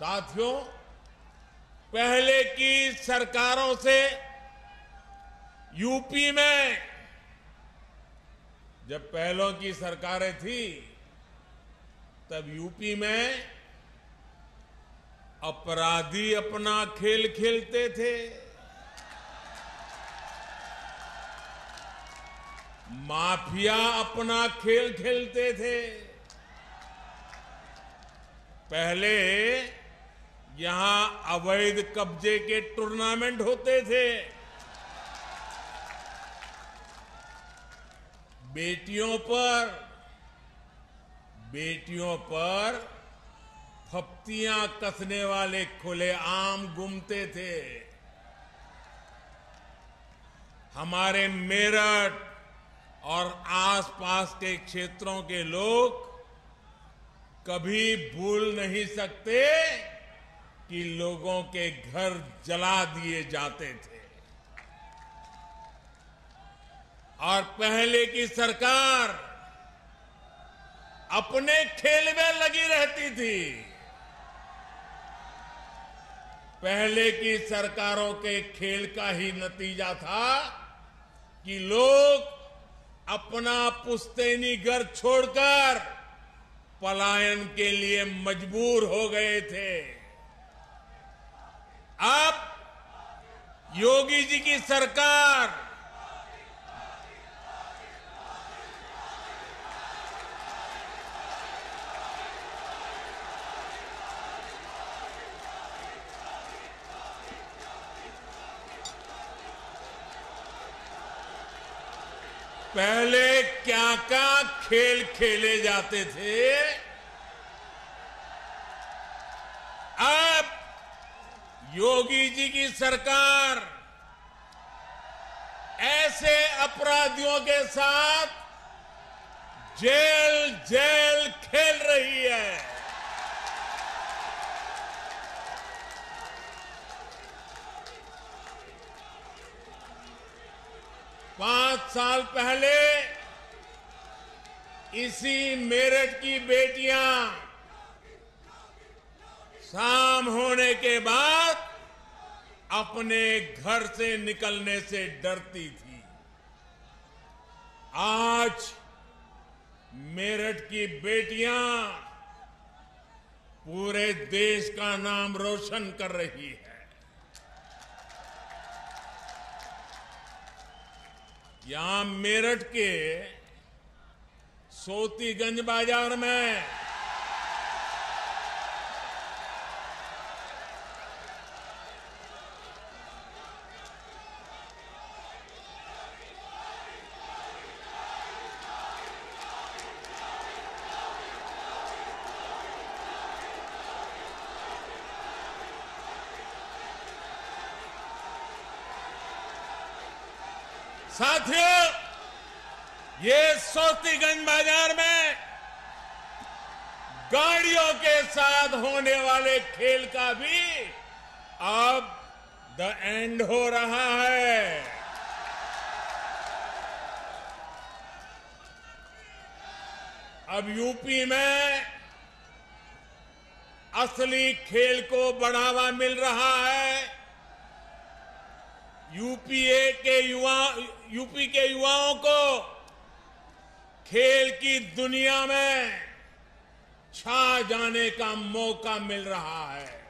साथियों, पहले की सरकारों से यूपी में जब पहलों की सरकारें थी, तब यूपी में अपराधी अपना खेल खेलते थे। माफिया अपना खेल खेलते थे। पहले यहाँ अवैध कब्जे के टूर्नामेंट होते थे। बेटियों पर बेटियों पर फप्तियाँ कसने वाले खुले आम घूमते थे। हमारे मेरठ और आसपास के क्षेत्रों के लोग कभी भूल नहीं सकते कि लोगों के घर जला दिए जाते थे। और पहले की सरकार अपने खेल में लगी रहती थी। पहले की सरकारों के खेल का ही नतीजा था कि लोग अपना पुश्तैनी घर छोड़कर पलायन के लिए मजबूर हो गए थे अब योगी जी की सरकार। पहले क्या क्या खेल खेले जाते थे अब योगी जी की सरकार ऐसे अपराधियों के साथ जेल जेल खेल रही है। पाँच साल पहले इसी मेरठ की बेटियाँ शाम होने के बाद अपने घर से निकलने से डरती थी। आज मेरठ की बेटियाँ पूरे देश का नाम रोशन कर रही है। यहाँ मेरठ के सोतीगंज बाज़ार में साथियों, ये सोतीगंज बाज़ार में गाड़ियों के साथ होने वाले खेल का भी अब द एंड हो रहा है। अब यूपी में असली खेल को बढ़ावा मिल रहा है। यूपीए के युवा, यूपी के युवाओं को खेल की दुनिया में छा जाने का मौका मिल रहा है।